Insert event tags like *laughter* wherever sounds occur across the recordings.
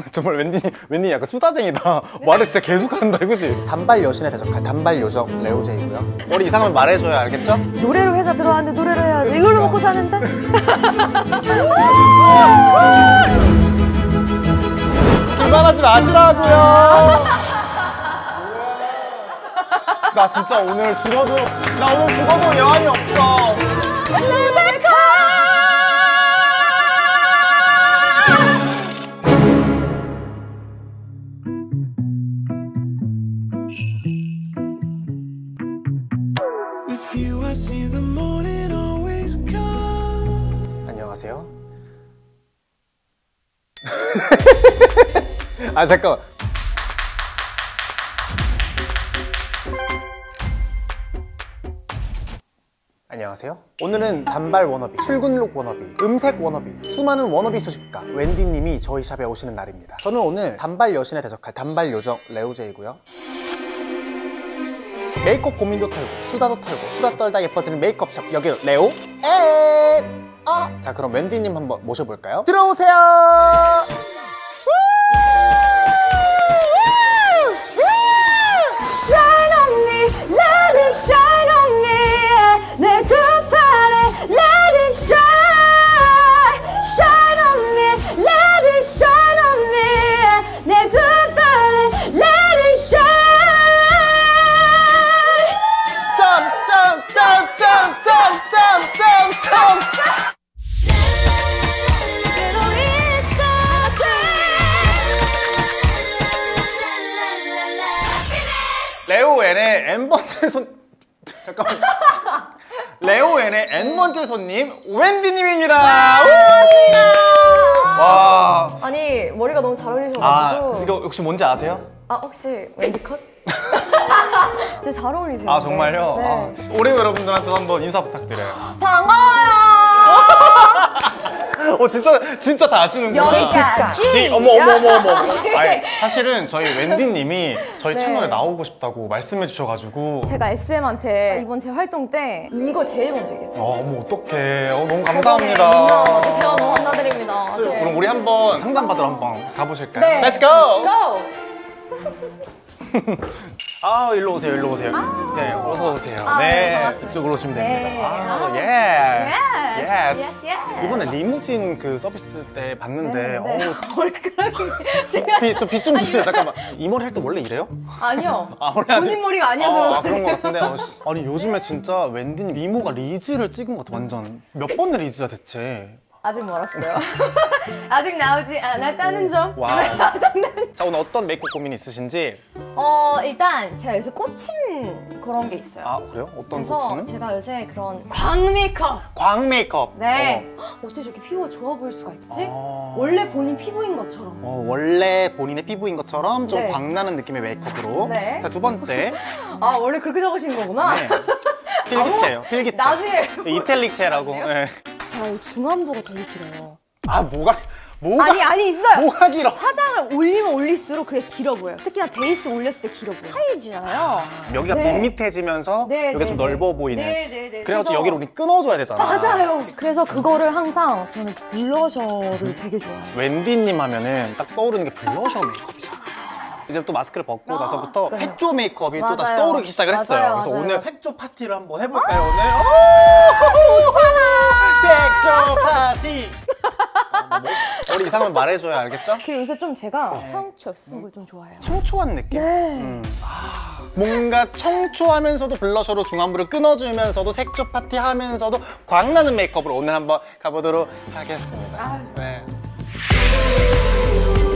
*laughs* 정말 웬디 웬디 약간 수다쟁이다. *laughs* 말을 진짜 계속한다, 그지? 단발 여신에 대적할 단발 요정 레오제이고요. 머리 이상하면 말해줘야 알겠죠? 노래로 회사 들어왔는데 노래로 해야지. 이걸로 먹고 사는데? *laughs* 그만하지 마시라고요. 나 진짜 오늘 죽어도 나 오늘 죽어도 여한이 없어. 아 잠깐. 안녕하세요. 오늘은 단발 워너비, 출근룩 워너비, 음색 워너비, 수많은 워너비 수집가 웬디님이 저희 샵에 오시는 날입니다. 저는 오늘 단발 여신에 대적할 단발 요정 레오제이고요. 메이크업 고민도 털고 수다도 털고 수다 떨다 예뻐지는 메이크업샵 여기 레오 에 아! 자 그럼 웬디님 한번 모셔볼까요? 들어오세요 N번째 손 잠깐만 레오엔의 N번째 손님 웬디님입니다 와 아니 머리가 너무 잘 아, 어울리셔가지고 이거 혹시 뭔지 아세요? 아 혹시 웬디 컷? *laughs* 진짜 잘 어울리세요. 아 정말요? 네. 아, 올해 여러분들한테 한번 인사 부탁드려요 반가워요. 어 진짜 진짜 다 아시는구나 여기까지. 지, 어머 어머 어머 어머 *laughs* 아니, 사실은 저희 웬디님이 저희 네. 채널에 나오고 싶다고 말씀해 주셔가지고 제가 SM한테 이번 제 활동 때 이거 제일 먼저 얘기했어요. 어, 어머 어떡해 어, 너무 감사합니다 제가 너무 감사드립니다. 저- 그럼 우리 한번 상담 받으러 한번 가보실까요? 네. Let's go! Go! *laughs* 아 일로 오세요 일로 오세요 네 어서 오세요 아, 네, 네 반갑습니다. 이쪽으로 오시면 네. 됩니다 아, 아, 예 yes, yes. 이번에 리무진 그 서비스 때 봤는데 네, 네. 어우 *laughs* 머리카락이 *laughs* 제가 빛좀 주세요 잠깐만 이 머리 할 때 원래 이래요? 아니요. 아, 원래 본인 머리가 아니어서 아, 그런 것 같은데. 아니 요즘에 진짜 웬디님 미모가 리즈를 찍은 것 같아 완전 몇 번의 리즈야 대체 아직 멀었어요. *laughs* 아직 나오지 않았다는 점. 와. *laughs* 자 오늘 어떤 메이크업 고민이 있으신지 어 일단 제가 요새 꽂힌 그런 게 있어요. 아 그래요? 어떤 그래서 꽂히는? 제가 요새 그런 광 메이크업. 광 메이크업 네. 어 떻게 저렇게 피부가 좋아 보일 수가 있지? 어. 원래 본인 피부인 것처럼. 어, 원래 본인의 피부인 것처럼 좀 네. 광나는 느낌의 메이크업으로. 네. 자, 두 번째. *laughs* 아 원래 그렇게 적으신 거구나. 네. 필기체예요. 필기체. 나중에 네, 이탈릭체라고. 네. 자, 이 중안부가 되게 길어요. 아, 뭐가 뭐가 아니 아니 있어요. 뭐가 길어? 화장을 올리면 올릴수록 그게 길어 보여요. 특히나 베이스 올렸을 때 길어 보여요. 하얘지잖아요. 여기가 네. 밋밋해지면서 네, 여기가 네, 좀 네. 넓어 보이는. 네, 네, 네. 그래서 그래서- 여기를 우리 끊어줘야 되잖아. 맞아요. 그래서 그거를 항상 저는 블러셔를 되게 좋아해요. 웬디님 하면은 딱 떠오르는 게 블러셔 메이크업이잖아. 이제 또 마스크를 벗고 아, 나서부터 그래요. 색조 메이크업이 또 다시 맞아요. 떠오르기 시작을 했어요. 맞아요, 그래서 맞아요. 오늘 색조 파티를 한번 해볼까요, 오늘? 오! 색조 머리 이상하면 말해줘야 알겠죠? 그리고 요새 좀 제가 청초 룩을 좀 좋아해요. 청초한 느낌? 네. 음. 아, 뭔가 청초하면서도 블러셔로 중안부를 끊어주면서도 색조 파티 하면서도 광나는 메이크업으로 오늘 한번 가보도록 하겠습니다. 네. You go.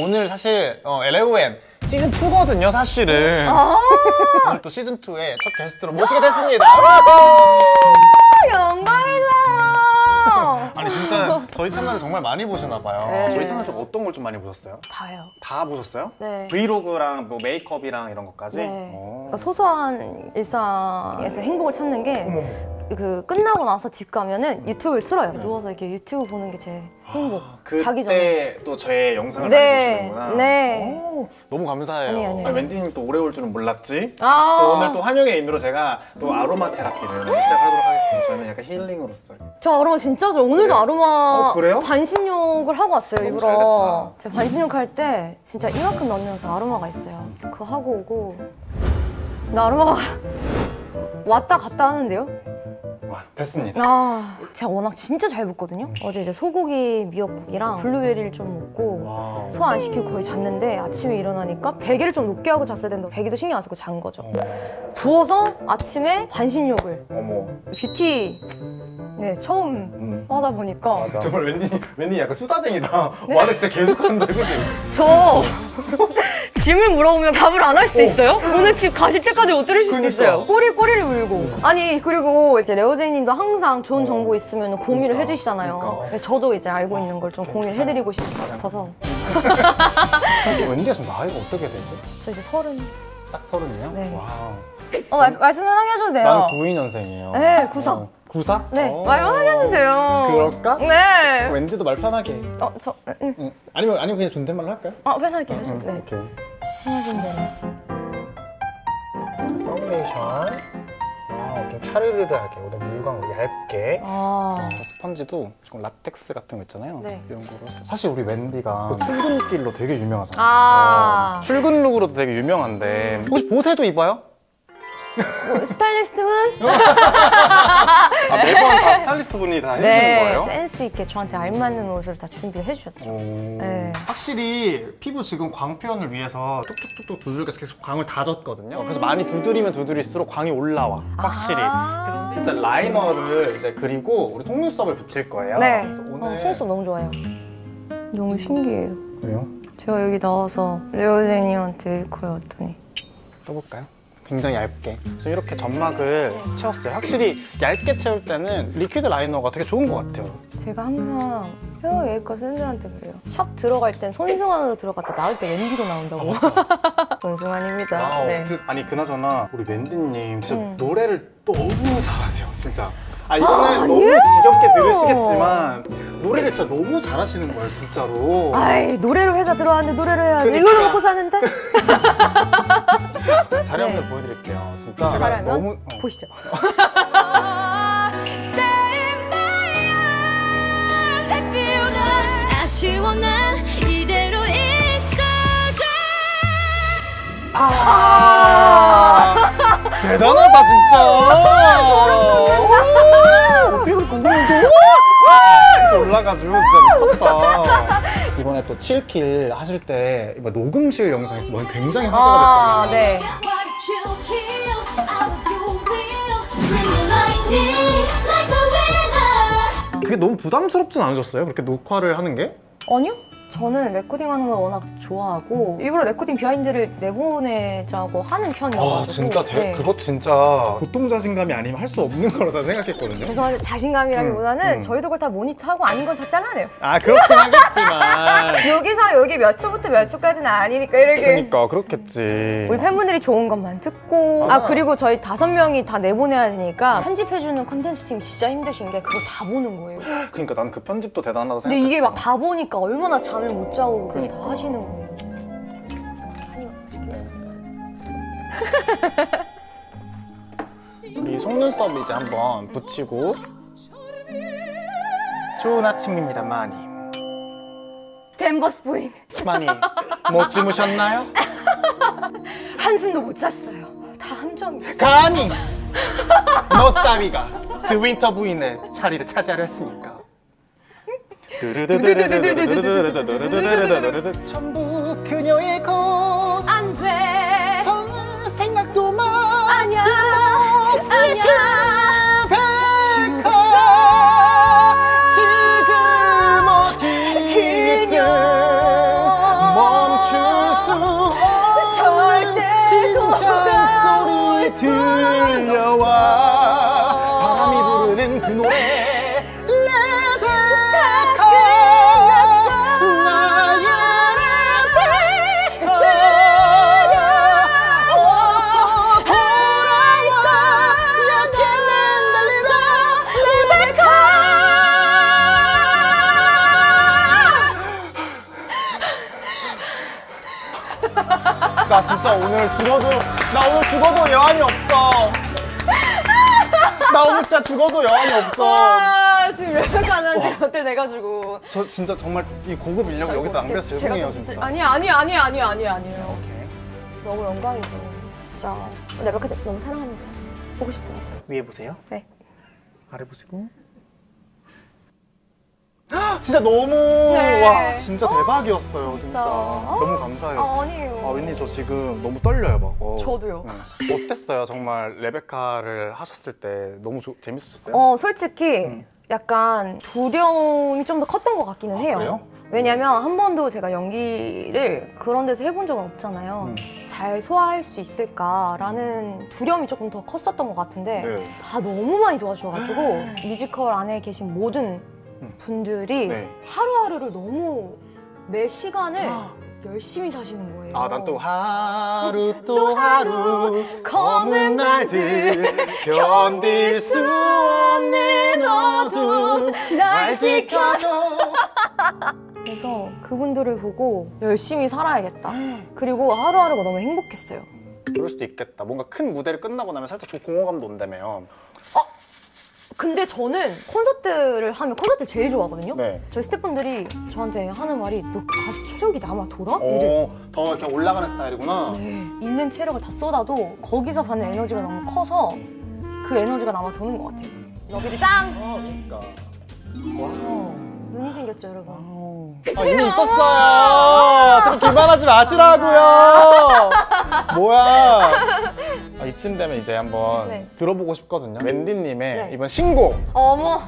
오늘 사실 어, LON 시즌 2거든요, 사실은. 아. 오늘 또 시즌 2의 첫 게스트로 모시게 됐습니다. 영광이다. 아니 진짜 저희 채널을 정말 많이 보시나 봐요. 네. 저희 채널 좀 어떤 걸 좀 많이 보셨어요? 다요. 다 보셨어요? 네. 브이로그랑 뭐 메이크업이랑 이런 것까지? 네. 오. 그러니까 소소한 일상에서 행복을 찾는 게 그 끝나고 나서 집 가면은 유튜브를 틀어요. 누워서 이렇게 유튜브 보는 게 제 행복. 자기 전에. 그때 또 저의 영상을 네, 많이 보시는구나. 네. 오, 너무 감사해요. 아니, 아니. 아니, wendy님 또 오래 올 줄은 몰랐지. 아. 또 오늘 또 환영의 의미로 제가 또 아로마 테라피를 시작하도록 하겠습니다. 저는 약간 힐링으로서. 저 아로마 진짜 좋아요. 오늘도 그래요? 아로마 어, 그래요? 반신욕을 하고 왔어요, 너무 일부러. 잘됐다. 제가 반신욕 할 때 진짜 이만큼 넣는 그 아로마가 있어요. 그거 하고 오고. 나 아로마가 왔다 갔다 하는데요? 와, 됐습니다. 아, 제가 워낙 진짜 잘 붓거든요. 어제 이제 소고기 미역국이랑 블루베리를 좀 먹고. 소화 안 시키고 거의 잤는데 아침에 일어나니까 베개를 좀 높게 하고 잤어야 되는데 베개도 신경 안 쓰고 잔 거죠. 부어서 아침에 반신욕을 어머. 뷰티 네 처음 음. 하다 보니까 맞아. 정말 웬디 웬디 약간 수다쟁이다. 말을 진짜 계속한다, 그지? *laughs* 저 질문 물어보면 답을 안 할 수도 있어요? 오늘 집 가실 때까지 못 들으실 수도 그러니까. 있어요. 꼬리 꼬리를 물고. 아니 그리고 이제 레오제이님도 항상 좋은 정보 있으면 공유를 그러니까. 해주시잖아요. 그러니까. 그래서 저도 이제 알고 있는 걸 좀 공유를 해드리고 싶어서 *laughs* 웬디가 지금 나이가 어떻게 되지? 저 이제 서른. 딱 서른이요? 네. 와. 어 말, 말씀 편하게 하셔도 돼요. 나는 92년생이에요. 네, 94. 94? 네, 어. 말 편하게 하셔도 돼요. 그럴까? 네. 웬디도 말 편하게. 어, 저, 응. 응. 아니면 아니면 그냥 존댓말로 할까요? 어, 편하게 하셔도 네. 오케이. 편하신 대로. 파운데이션. 와, 좀 차르르르하게, 오늘 물광으로 얇게. 아. 그래서 스펀지도 조금 라텍스 같은 거 있잖아요. 네. 이런 거로. 사실 우리 웬디가 그 출근길로 되게 유명하잖아요. 아. 어, 출근 룩으로 되게 유명한데 혹시 보세도 입어요? 뭐, 스타일리스트분? *laughs* 아, 매번 다 스타일리스트 분이 다 해주시는 네, 거예요? 센스 있게 저한테 알맞는 옷을 다 준비해 주셨죠. 오. 네. 확실히 피부 지금 광 표현을 위해서 뚝뚝뚝뚝 두들겨서 계속 광을 다졌거든요. 그래서 많이 두드리면 두드릴수록 광이 올라와. 확실히. 아. 그래서 이제 라이너를 이제 그리고 우리 속눈썹을 붙일 거예요. 네. 그래서 오늘 어, 속눈썹 너무 좋아요. 너무 신기해요. 왜요? 제가 여기 나와서 레오제님한테 메이크업을 받다니 떠볼까요? 굉장히 얇게. 그래서 이렇게 점막을 채웠어요. 확실히 얇게 채울 때는 리퀴드 라이너가 되게 좋은 것 같아요. 제가 항상 헤어 메이크업 쌤들한테 그래요. 샵 들어갈 땐 손승완으로 들어갔다 나올 때 웬디로 나온다고. *laughs* 손승완입니다. wow. 네. 그- 아니 그나저나 우리 웬디님 진짜 음. 노래를 너무 잘하세요 진짜 아 이거는 너무 지겹게 들으시겠지만 노래를 진짜 너무 잘하시는 거예요 진짜로 아이 노래로 회사 들어왔는데 노래를 해야지. 그러니까. 이걸 먹고 사는데? *laughs* 네. 한번 보여드릴게요 진짜 제가 잘하면 너무 어. 보시죠. *laughs* 아쉬워 난 이대로 있어줘. 아. *laughs* 대단하다 진짜. 소름 돋는다. 어떻게 그렇게 고음도 이렇게 올라가지고 진짜 미쳤다. *laughs* 이번에 또 Chill Kill 하실 때 이거 녹음실 영상이 굉장히 화제가 아, 됐잖아요. 네. 그게 너무 부담스럽진 않으셨어요? 그렇게 녹화를 하는 게? 아니요. 저는 레코딩 하는 걸 워낙 좋아하고 일부러 레코딩 비하인드를 내보내자고 하는 편이어가지고 아 진짜 대, 네. 그것 진짜 보통 자신감이 아니면 할 수 없는 거라 저는 생각했거든요 죄송한데 자신감이라기보다는 음, 음. 저희도 그걸 다 모니터하고 아닌 건 다 잘라내요. 아 그렇긴 하겠지만 *laughs* 여기서 여기 몇 초부터 몇 초까지는 아니니까 이렇게 그러니까 그렇겠지 우리 팬분들이 좋은 것만 듣고 아 그리고 저희 다섯 명이 다 내보내야 되니까 편집해주는 컨텐츠 팀 진짜 힘드신 게 그걸 다 보는 거예요. 그러니까 난그 편집도 대단하다고 근데 생각했어 이게 막 다 보니까 얼마나 잠을 못 자고 그걸 그러니까. 다 하시는 거예요. 우리 속눈썹 이제 한번 붙이고 좋은 아침입니다 마님 댄버스 부인 마님 못 주무셨나요? *laughs* 한숨도 못 잤어요. 다 함정이었어. 가니 너 따위가 그 윈터 부인의 자리를 차지하려 했으니까 전부 그녀의 것안 돼. 생각도 마 아니야. 아니야 들려와 나 진짜 오늘 죽어도 나 오늘 죽어도 여한이 없어. 나 오늘 진짜 죽어도 여한이 없어. 와 지금 지금 어때 돼가지고 저 진짜 정말 이 고급 인력을 여기다 어떻게 낭비해서 죄송해요 좀- 진짜. 아니 아니 아니 아니 아니 아니에요. 오케이. 너무 영광이죠. 진짜 레베카 너무 사랑합니다. 보고 싶어요. 위에 보세요. 네. 아래 보시고. 진짜 너무 네. 와 진짜 대박이었어요 진짜, 진짜. 너무 감사해요. 아, 아니에요. 아 윈니 저 지금 너무 떨려요 막. 어. 저도요. 네. 어땠어요 정말 레베카를 하셨을 때 너무 조- 재밌으셨어요? 어 솔직히 약간 두려움이 좀 더 컸던 것 같기는 해요. 음. 그래요? 왜냐면 한 번도 제가 연기를 그런 데서 해본 적은 없잖아요. 음. 잘 소화할 수 있을까라는 두려움이 조금 더 컸었던 것 같은데 네. 다 너무 많이 도와주셔가지고 뮤지컬 안에 계신 모든 분들이 네. 하루하루를 너무 매 시간을 열심히 사시는 거예요. 아, 난 또 하루 또 하루 검은 날들 견딜 수 없는 어둠 날 지켜줘. 그래서 그분들을 보고 열심히 살아야겠다. 그리고 하루하루가 너무 행복했어요. 그럴 수도 있겠다. 뭔가 큰 무대를 끝나고 나면 살짝 좀 공허감도 온다며. 근데 저는 콘서트를 하면 콘서트를 제일 좋아하거든요. 네. 저희 스태프분들이 저한테 하는 말이 너 다시 체력이 남아 돌아? 이래. 어, 더 이렇게 올라가는 스타일이구나. 네. 있는 체력을 다 쏟아도 거기서 받는 에너지가 너무 커서 그 에너지가 남아 도는 것 같아요. 러비들 짱! 그러니까. wow. 눈이 생겼죠, 여러분. 아, 이미 있었어요. 좀 기만하지 마시라고요. 뭐야. 아, 이쯤 되면 이제 한번 네. 들어보고 싶거든요. 웬디님의 네. 이번 신곡. 어머!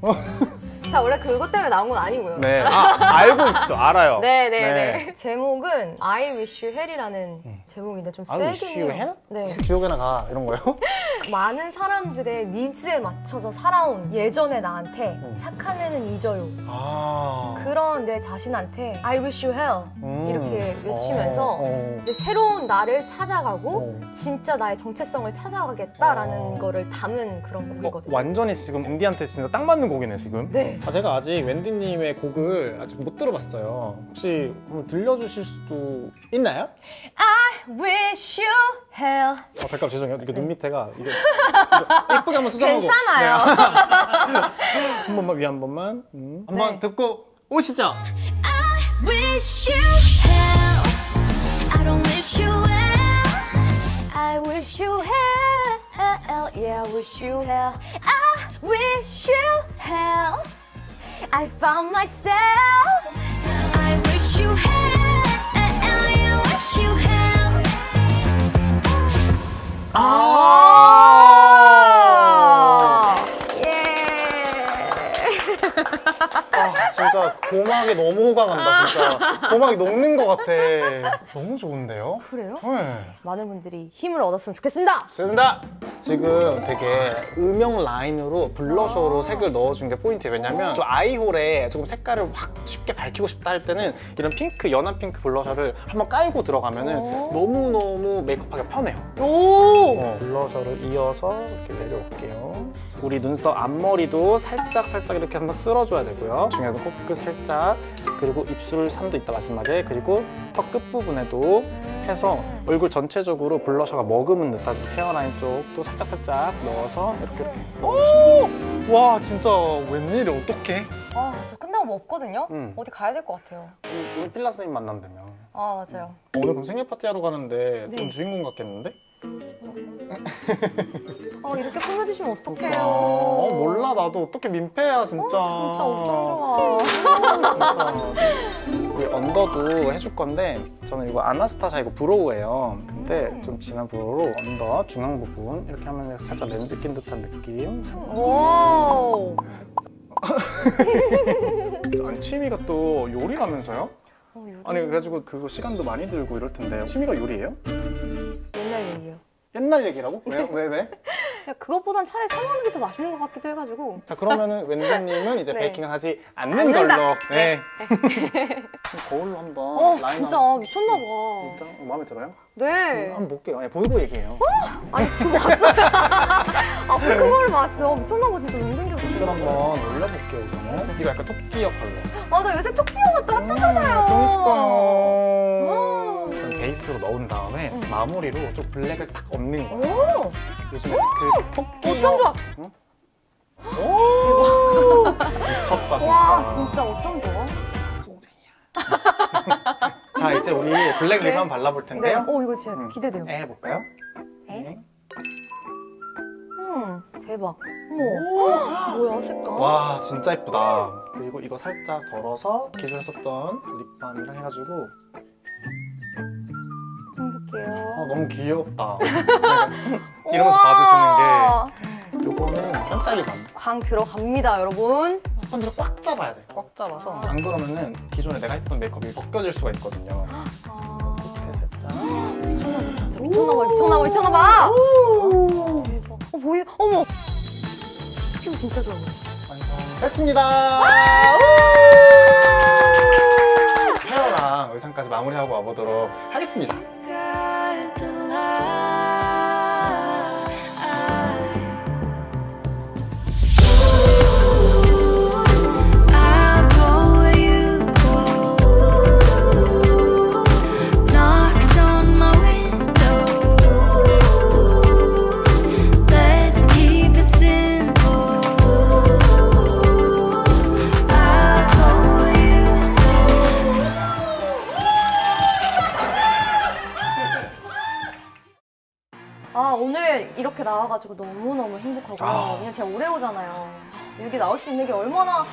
*laughs* 자, 원래 그것 때문에 나온 건 아니고요. 네. 아, 알고 있죠. 알아요. 네네네. 제목은 I Wish You Hell이라는 제목인데 좀 I 세긴 wish you 해요. hell? 네. *laughs* 지옥에나 가 이런 거요? *laughs* 많은 사람들의 니즈에 맞춰서 살아온 예전의 나한테 음. 착한 애는 잊어요. 아. 그런 내 자신한테 I wish you hell 음. 이렇게 외치면서 어, 어. 이제 새로운 나를 찾아가고 어. 진짜 나의 정체성을 찾아가겠다라는 어. 거를 담은 그런 어, 곡이거든요. 완전히 지금 wendy한테 진짜 딱 맞는 곡이네 지금. 네. 아, 제가 아직 웬디님의 곡을 아직 못 들어봤어요. 혹시 한번 들려주실 수도 있나요? I wish you hell. 어, 잠깐 죄송해요. 이게 눈 밑에가 이게 이거 예쁘게 한번 수정하고. 괜찮아요. 네. 한 번만 위에 한 번만. 음. 한번 네. 듣고 오시죠. Wish you hell. I don't wish you well. I wish you hell. Yeah, I wish you hell. I wish you hell. I found myself. I wish you hell. 진짜 고막이 너무 호강한다, 진짜. 고막이 녹는 것 같아. 너무 좋은데요? 그래요? 네. 많은 분들이 힘을 얻었으면 좋겠습니다. 좋습니다. 지금 되게 음영 라인으로 블러셔로 색을 넣어준 게 포인트예요. 왜냐면 좀 아이홀에 조금 색깔을 확 쉽게 밝히고 싶다 할 때는 이런 핑크, 연한 핑크 블러셔를 한번 깔고 들어가면은 오. 너무너무 메이크업하기 편해요. 오. 어, 블러셔를 이어서 이렇게 내려올게요. 우리 눈썹 앞머리도 살짝 살짝 이렇게 한번 쓸어줘야 되고요. 중요한 건 코끝 살짝 그리고 입술 삼도 있다 마지막에 그리고 턱 끝부분에도 해서 얼굴 전체적으로 블러셔가 머금은 듯한 헤어라인 쪽도 살짝 살짝 넣어서 이렇게 이렇게. 오! 와 진짜 웬일이 어떡해? 아, 저 끝나고 뭐 없거든요. 음. 어디 가야 될 것 같아요. 오늘 필라 선생님 만난다며. 아, 맞아요. 오늘 그럼 생일 파티 하러 가는데 네. 넌 주인공 같겠는데? 아, 이렇게 꾸며주시면 어떡해요. 어, 몰라 나도 어떻게 민폐야 진짜. 어, 진짜 어쩜 좋아. 진짜 우리 언더도 해줄 건데 저는 이거 아나스타샤 이거 brow예요 근데 음. 좀 진한 brow로 under 중앙 부분 이렇게 하면 살짝 렌즈 낀 듯한 느낌 오. *laughs* 아니 취미가 또 요리라면서요? 어, 요리 아니 그래가지고 그거 시간도 많이 들고 이럴 텐데 취미가 요리예요? 옛날 얘기예요. 옛날 얘기라고? 왜? 왜? 왜? 야, 그것보단 차라리 사 먹는 게 더 맛있는 것 같기도 해가지고. 자 그러면은 wendy님은 이제 *laughs* 네. 베이킹을 하지 않는 않는다. 걸로 네 거울로 한번 어, 라인 진짜 한번- 미쳤나봐. 진짜? 어, 마음에 들어요? 네. 한번 볼게요 예, 보이고 얘기해요 아니, 그거 봤어요. *laughs* 아, 큰 거를 봤어. 미쳤나 봐, 진짜 너무 생겼어. 입술 한번 올려볼게요 이거 약간 토끼 역할로 아, 나 요새 토끼 영화 또 핫하잖아요. 그러니까요 음. 전 베이스 베이스로 넣은 다음에 응. 마무리로 좀 블랙을 딱 얹는 거야. 오! 요즘에 그 토끼 어쩜 좋아! 응? 오! 미쳤다 진짜. 와, 진짜 어쩜 좋아? 쫑쟁이야. 자 이제 우리 블랙 립 네. 한번 발라볼 네. 텐데요. 어, 이거 진짜 음. 기대돼요. 에 해볼까요? 에? 음, 대박. 어머, 뭐야, 색깔? 와 진짜 예쁘다. 그리고 이거 살짝 덜어서 기존에 썼던 립밤이랑 해가지고 좀 볼게요. 어, 너무 귀엽다. *laughs* 이러면서 받으시는 게. 게 요거는 반짝이 감. 광 들어갑니다, 여러분. 스펀지를 꽉 잡아야 돼. 꽉 잡아서 안 그러면은 기존에 내가 했던 메이크업이 벗겨질 수가 있거든요. 아, 살짝. 미쳤나봐, 진짜. 미쳤나봐, 미쳤나봐, 미쳤나봐! 대박. 어, 보이, 어머! 피부 진짜 좋아. 완성했습니다. 헤어랑 의상까지 마무리하고 와보도록 하겠습니다. 이렇게 나와가지고 너무너무 행복하고. 아. 그냥 제가 오래오잖아요. 여기 나올 수 있는 게 얼마나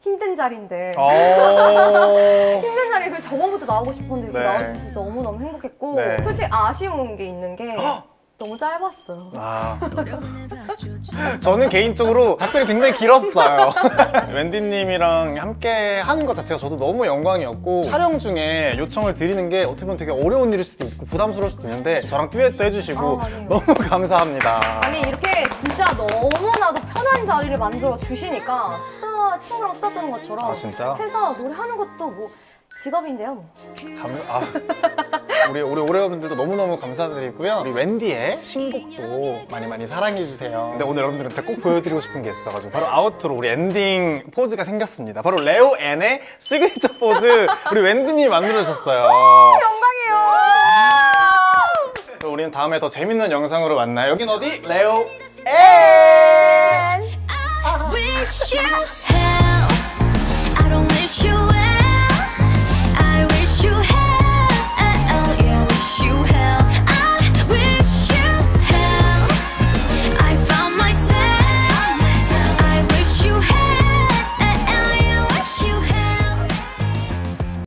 힘든 자리인데. 어... *laughs* 힘든 자리에 그 저번부터 나오고 싶었는데 이렇게 네. 나올 수 있어서 너무너무 행복했고 네. 솔직히 아쉬운 게 있는 게 너무 짧았어요. 아, *laughs* 저는 개인적으로 답변이 굉장히 길었어요. *laughs* wendy님이랑 함께 하는 것 자체가 저도 너무 영광이었고 촬영 중에 요청을 드리는 게 어떻게 보면 되게 어려운 일일 수도 있고 부담스러울 수도 있는데 저랑 듀엣도 해주시고 아, 아니에요. 너무 감사합니다. 아니 이렇게 진짜 너무나도 편한 자리를 만들어 주시니까 수다 친구랑 수다 떠는 것처럼 아 진짜? 해서 노래하는 것도 뭐 직업인데요. 뭐. 감, 아, 우리 우리 오래분들도 너무너무 감사드리고요. 우리 웬디의 신곡도 많이 많이 사랑해주세요. 근데 오늘 여러분들한테 꼭 보여드리고 싶은 게 있어가지고 바로 outro 우리 엔딩 포즈가 생겼습니다. 바로 레오 앤의 시그니처 포즈 우리 웬디님이 만들어주셨어요. 영광이에요. 그럼 우리는 다음에 더 재밌는 영상으로 만나요. 여긴 어디? 레오 앤.